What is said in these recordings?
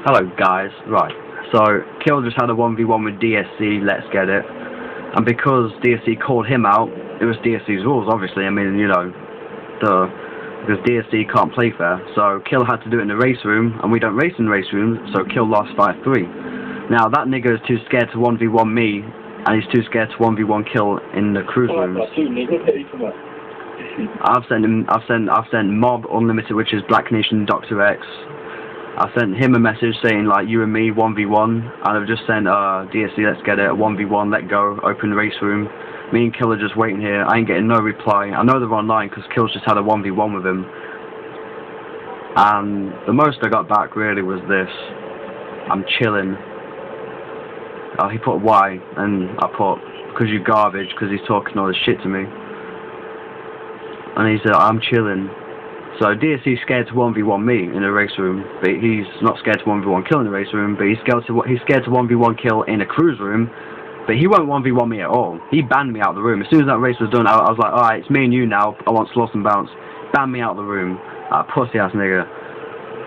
Hello guys, right, so Kill just had a 1v1 with DSC, let's get it, and because DSC called him out, it was DSC's rules obviously, I mean, you know, the, because DSC can't play fair, so Kill had to do it in the race room, and we don't race in the race room, so Kill lost 5-3. Now that nigga is too scared to 1v1 me, and he's too scared to 1v1 Kill in the cruise rooms. I've sent him, I've sent, I've sent Mob Unlimited, which is Black Nation Doctor X, I sent him a message saying like you and me 1v1 and I've just sent uh, DSC let's get it 1v1 let go open race room. Me and Killer just waiting here I ain't getting no reply. I know they're online because Kill's just had a 1v1 with him. And the most I got back really was this. I'm chilling. Uh, he put why and I put because you garbage because he's talking all this shit to me and he said I'm chilling so DSC's scared to 1v1 me in a race room, but he's not scared to 1v1 kill in a race room, but he's scared to he's scared to 1v1 kill in a cruise room, but he won't 1v1 me at all. He banned me out of the room. As soon as that race was done, I, I was like, alright, it's me and you now, I want slots and bounce. Ban me out of the room. Uh, pussy ass nigga.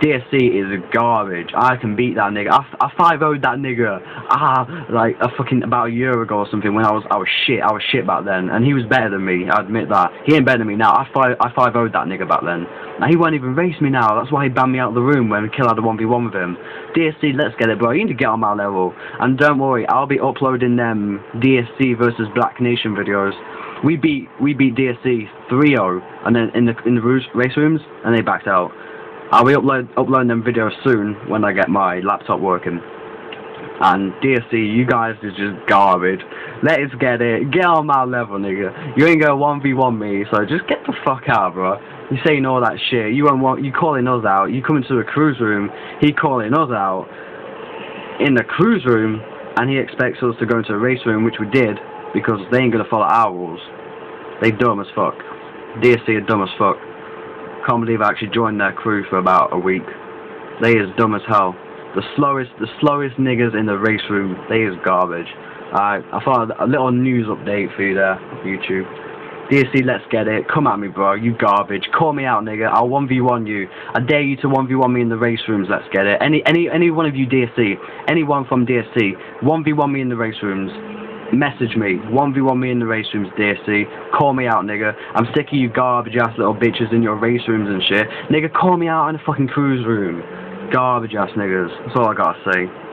DSC is garbage. I can beat that nigga. I, I 5 0'd that nigga. Ah, like a fucking about a year ago or something when I was I was shit. I was shit back then, and he was better than me. I admit that. He ain't better than me now. I 5 I 5 0'd that nigga back then. Now he won't even race me now. That's why he banned me out of the room when Kill had a 1v1 with him. DSC, let's get it, bro. You need to get on my level. And don't worry, I'll be uploading them DSC versus Black Nation videos. We beat we beat DSC 3-0, and then in the in the race rooms, and they backed out. I'll be upload, uploading them videos soon when I get my laptop working. And DSC, you guys is just garbage. Let's get it. Get on my level, nigga. You ain't gonna 1v1 me, so just get the fuck out, bro. You saying all that shit. You want you calling us out. You come into a cruise room. He calling us out in the cruise room, and he expects us to go into a race room, which we did, because they ain't gonna follow our rules. They dumb as fuck. DSC are dumb as fuck. Can't believe I actually joined their crew for about a week. They is dumb as hell. The slowest, the slowest niggas in the race room. They is garbage. I I thought a little news update for you there, YouTube. DSC, let's get it. Come at me, bro. You garbage. Call me out, nigga. I'll 1v1 you. I dare you to 1v1 me in the race rooms. Let's get it. Any, any, any one of you DSC, anyone from DSC, 1v1 me in the race rooms message me. 1v1 me in the race rooms, DSC. Call me out, nigga. I'm sick of you garbage ass little bitches in your race rooms and shit. Nigga, call me out in a fucking cruise room. Garbage ass niggas. That's all I gotta say.